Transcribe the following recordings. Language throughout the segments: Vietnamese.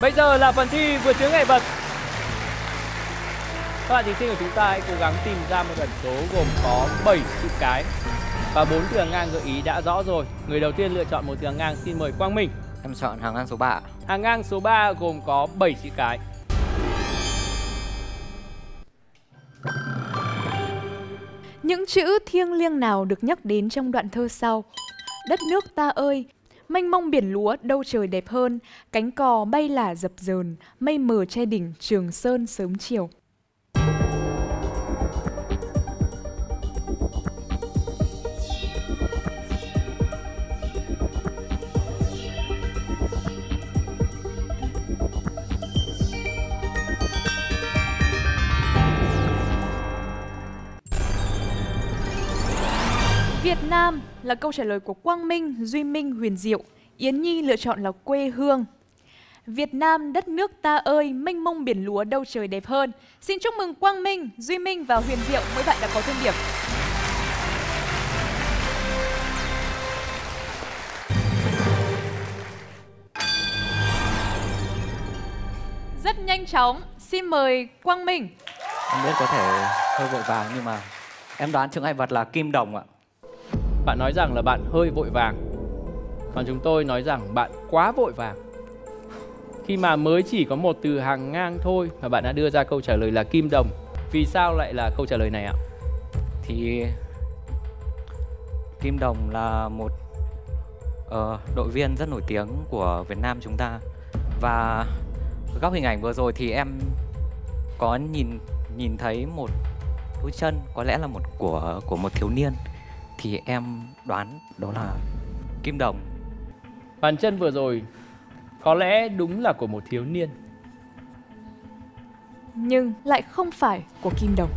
Bây giờ là phần thi vượt chướng ngại vật. Các bạn thí sinh của chúng ta hãy cố gắng tìm ra một ẩn số gồm có 7 chữ cái và bốn từ hàng ngang gợi ý đã rõ rồi. Người đầu tiên lựa chọn một từ hàng ngang xin mời Quang Minh. Em chọn hàng ngang số 3 Hàng ngang số 3 gồm có 7 chữ cái. Những chữ thiêng liêng nào được nhắc đến trong đoạn thơ sau? Đất nước ta ơi, mênh mông biển lúa đâu trời đẹp hơn, cánh cò bay là dập dờn, mây mờ che đỉnh Trường Sơn sớm chiều. Việt Nam là câu trả lời của Quang Minh, Duy Minh, Huyền Diệu. Yến Nhi lựa chọn là quê hương. Việt Nam đất nước ta ơi, mênh mông biển lúa đâu trời đẹp hơn. Xin chúc mừng Quang Minh, Duy Minh và Huyền Diệu, mỗi bạn đã có thêm điểm. Rất nhanh chóng, xin mời Quang Minh. Em biết có thể hơi vội vàng nhưng mà em đoán chướng ngại vật là kim đồng ạ bạn nói rằng là bạn hơi vội vàng. Còn chúng tôi nói rằng bạn quá vội vàng. Khi mà mới chỉ có một từ hàng ngang thôi mà bạn đã đưa ra câu trả lời là kim đồng. Vì sao lại là câu trả lời này ạ? Thì kim đồng là một uh, đội viên rất nổi tiếng của Việt Nam chúng ta và góc hình ảnh vừa rồi thì em có nhìn nhìn thấy một đôi chân có lẽ là một của của một thiếu niên thì em đoán đó là kim đồng Bàn chân vừa rồi có lẽ đúng là của một thiếu niên. nhưng lại không phải của Kim Đồng.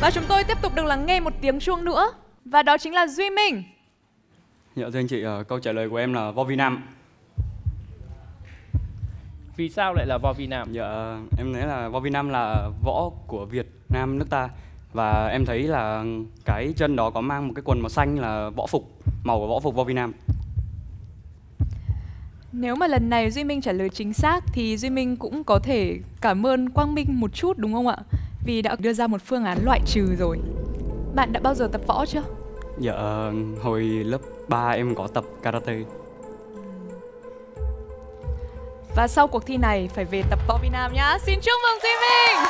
Và chúng tôi tiếp tục được lắng nghe một tiếng chuông nữa và đó chính là Duy Minh. Dạ thưa anh chị, ờ, câu trả lời của em là vo vi nam. Vì sao lại là vo vi nam? Dạ em thấy là vo vi nam là võ của Việt Nam nước ta và em thấy là cái chân đó có mang một cái quần màu xanh là võ phục, màu của võ phục vo vi nam. Nếu mà lần này Duy Minh trả lời chính xác thì Duy Minh cũng có thể cảm ơn Quang Minh một chút đúng không ạ? Vì đã đưa ra một phương án loại trừ rồi. Bạn đã bao giờ tập võ chưa? Dạ hồi lớp 3 em có tập karate. Và sau cuộc thi này phải về tập võ Việt Nam nhá. Xin chúc mừng Duy Minh.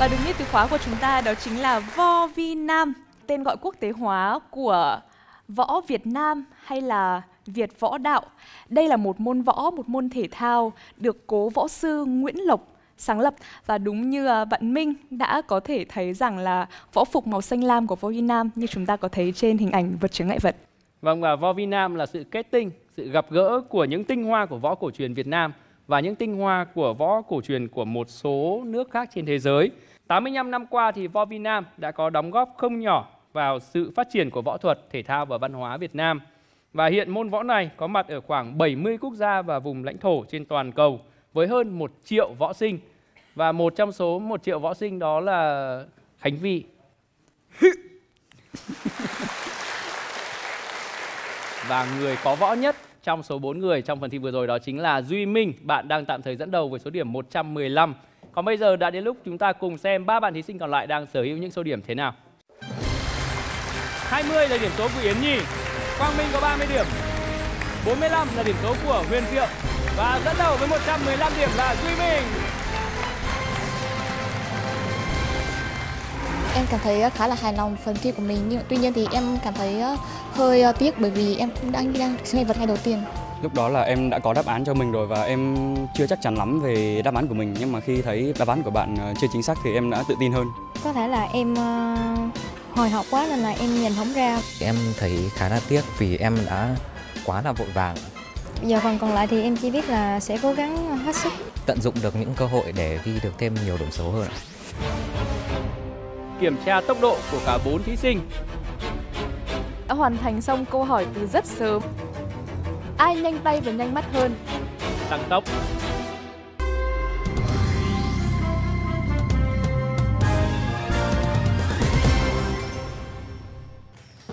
Và đúng như từ khóa của chúng ta đó chính là Vo Vi Nam, tên gọi quốc tế hóa của võ Việt Nam hay là Việt võ đạo. Đây là một môn võ, một môn thể thao được cố võ sư Nguyễn Lộc sáng lập và đúng như à, bạn Minh đã có thể thấy rằng là võ phục màu xanh lam của võ Vi Nam như chúng ta có thấy trên hình ảnh vật chướng ngại vật. Vâng và vo vi nam là sự kết tinh, sự gặp gỡ của những tinh hoa của võ cổ truyền Việt Nam và những tinh hoa của võ cổ truyền của một số nước khác trên thế giới. 85 năm qua thì Võ Việt Nam đã có đóng góp không nhỏ vào sự phát triển của võ thuật, thể thao và văn hóa Việt Nam. Và hiện môn võ này có mặt ở khoảng 70 quốc gia và vùng lãnh thổ trên toàn cầu với hơn 1 triệu võ sinh. Và một trong số 1 triệu võ sinh đó là Khánh Vị Và người có võ nhất trong số 4 người trong phần thi vừa rồi đó chính là Duy Minh. Bạn đang tạm thời dẫn đầu với số điểm 115. Còn bây giờ đã đến lúc chúng ta cùng xem ba bạn thí sinh còn lại đang sở hữu những số điểm thế nào. 20 là điểm số của Yến Nhi, Quang Minh có 30 điểm. 45 là điểm số của Huyền Diệu và dẫn đầu với 115 điểm là Duy Minh. Em cảm thấy ờ, khá là hài lòng phần thi của mình nhưng tuy nhiên thì em cảm thấy ờ, hơi ờ, tiếc bởi vì em cũng đang đang chướng ngại vật ngày đầu tiên. Lúc đó là em đã có đáp án cho mình rồi và em chưa chắc chắn lắm về đáp án của mình nhưng mà khi thấy đáp án của bạn chưa chính xác thì em đã tự tin hơn. có thể là em hồi hộp quá nên là em nhìn không ra em thấy khá là tiếc vì em đã quá là vội vàng giờ phần còn lại thì em chỉ biết là sẽ cố gắng hết sức tận dụng được những cơ hội để ghi được thêm nhiều điểm số hơn ạ. Kiểm tra tốc độ của cả 4 thí sinh. Đã hoàn thành xong câu hỏi từ rất sớm. Ai nhanh tay và nhanh mắt hơn? Tăng tốc.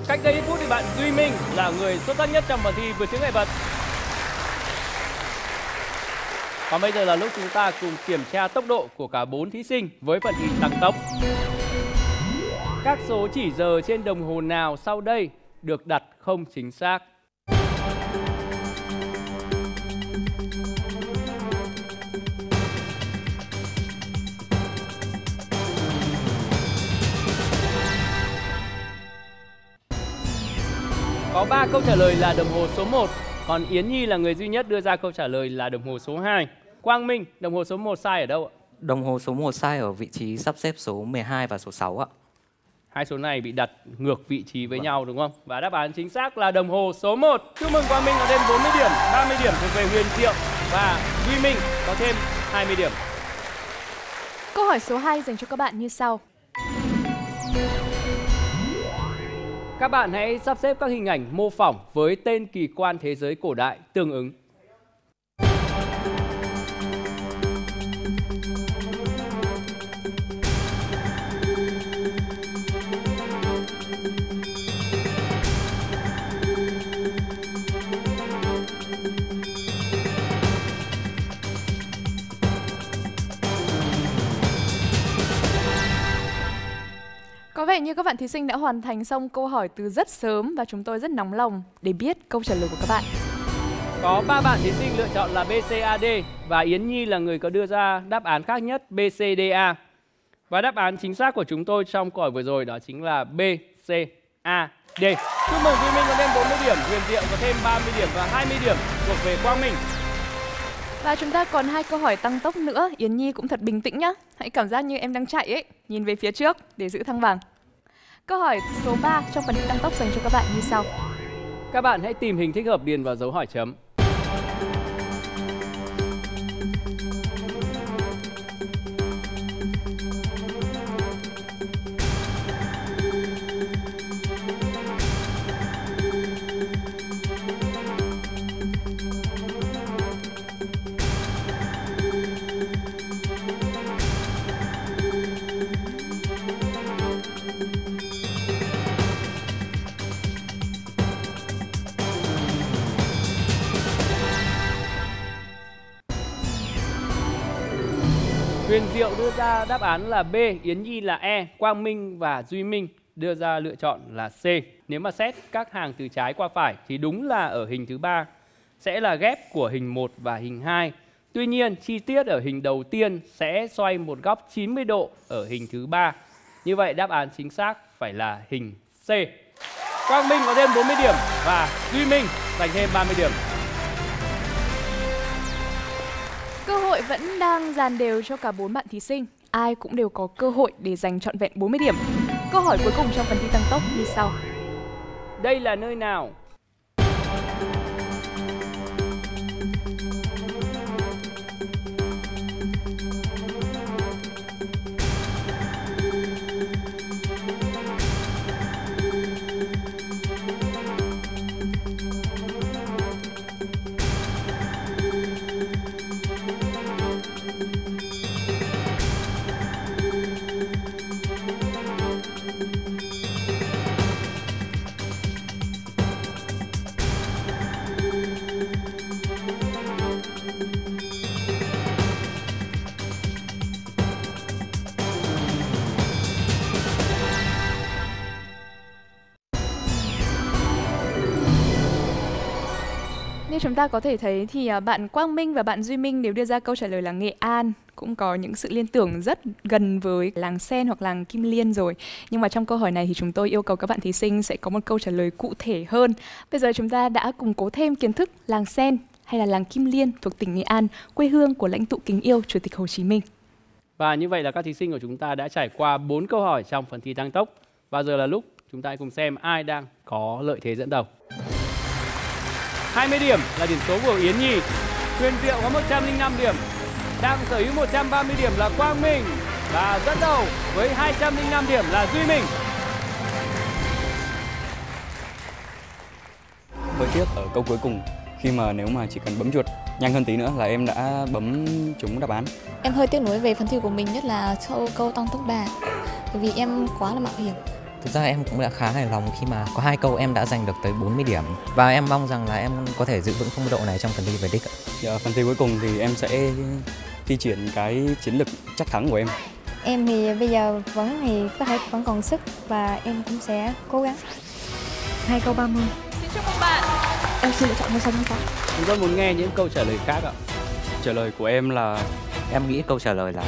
Cách đây ít phút thì bạn Duy Minh là người xuất sắc nhất trong phần thi vượt chướng ngại vật. Còn bây giờ là lúc chúng ta cùng kiểm tra tốc độ của cả bốn thí sinh với phần thi tăng tốc. Các số chỉ giờ trên đồng hồ nào sau đây được đặt không chính xác? Có 3 câu trả lời là đồng hồ số 1, còn Yến Nhi là người duy nhất đưa ra câu trả lời là đồng hồ số 2. Quang Minh, đồng hồ số 1 sai ở đâu ạ? Đồng hồ số 1 sai ở vị trí sắp xếp số 12 và số 6 ạ. Hai số này bị đặt ngược vị trí với nhau đúng không? Và đáp án chính xác là đồng hồ số 1. Chúc mừng Quang Minh có thêm 40 điểm, 30 điểm thuộc về Huyền Diệu và Duy Minh có thêm 20 điểm. Câu hỏi số 2 dành cho các bạn như sau. Các bạn hãy sắp xếp các hình ảnh mô phỏng với tên kỳ quan thế giới cổ đại tương ứng. Vẻ như các bạn thí sinh đã hoàn thành xong câu hỏi từ rất sớm và chúng tôi rất nóng lòng để biết câu trả lời của các bạn. Có 3 bạn thí sinh lựa chọn là BCAD và Yến Nhi là người có đưa ra đáp án khác nhất BCDA. Và đáp án chính xác của chúng tôi trong câu hỏi vừa rồi đó chính là BCAD. Chúc mừng Duy Minh có thêm 40 điểm, Huyền Diệu có thêm 30 điểm và 20 điểm thuộc về Quang Minh. Và chúng ta còn hai câu hỏi tăng tốc nữa. Yến Nhi cũng thật bình tĩnh nhá. Hãy cảm giác như em đang chạy ấy, nhìn về phía trước để giữ thăng bằng. Câu hỏi số 3 trong phần tăng tốc dành cho các bạn như sau. Các bạn hãy tìm hình thích hợp điền vào dấu hỏi chấm. Huyền Diệu đưa ra đáp án là B, Yến Nhi là E, Quang Minh và Duy Minh đưa ra lựa chọn là C. Nếu mà xét các hàng từ trái qua phải thì đúng là ở hình thứ ba sẽ là ghép của hình 1 và hình 2. Tuy nhiên, chi tiết ở hình đầu tiên sẽ xoay một góc 90 độ ở hình thứ ba. Như vậy đáp án chính xác phải là hình C. Quang Minh có thêm 40 điểm và Duy Minh giành thêm 30 điểm. Vẫn đang dàn đều cho cả bốn bạn thí sinh. Ai cũng đều có cơ hội để giành trọn vẹn 40 điểm. Câu hỏi cuối cùng trong phần thi tăng tốc như sau. Đây là nơi nào? Như chúng ta có thể thấy thì à, bạn Quang Minh và bạn Duy Minh đều đưa ra câu trả lời là Nghệ An cũng có những sự liên tưởng rất gần với làng Sen hoặc làng Kim Liên rồi. Nhưng mà trong câu hỏi này thì chúng tôi yêu cầu các bạn thí sinh sẽ có một câu trả lời cụ thể hơn. Bây giờ chúng ta đã củng cố thêm kiến thức làng Sen hay là làng Kim Liên thuộc tỉnh Nghệ An, quê hương của lãnh tụ kính yêu Chủ tịch Hồ Chí Minh. Và như vậy là các thí sinh của chúng ta đã trải qua 4 câu hỏi trong phần thi tăng tốc. Và giờ là lúc chúng ta hãy cùng xem ai đang có lợi thế dẫn đầu. 20 điểm là điểm số của Yến Nhi. Huyền Diệu có 105 điểm. Đang sở hữu 130 điểm là Quang Minh. Và dẫn đầu với 205 điểm là Duy Minh. hơi tiếc ở câu cuối cùng khi mà nếu mà chỉ cần bấm chuột nhanh hơn tí nữa là em đã bấm trúng đáp án Em hơi tiếc nuối về phần thi của mình nhất là sau câu tăng tốc 3 Bởi vì em quá là mạo hiểm Thực ra em cũng đã khá hài lòng khi mà có hai câu em đã giành được tới 40 điểm và em mong rằng là em có thể giữ vững phong độ này trong phần thi về đích ạ. Dạ, phần thi cuối cùng thì em sẽ thi triển cái chiến lược chắc thắng của em. Em thì bây giờ vẫn thì có thể vẫn còn sức và em cũng sẽ cố gắng. Hai câu 30. Xin chúc mừng bạn. Em xin lựa chọn ngôi sao tháng 8. Chúng tôi muốn nghe những câu trả lời khác ạ. Trả lời của em là Em nghĩ câu trả lời là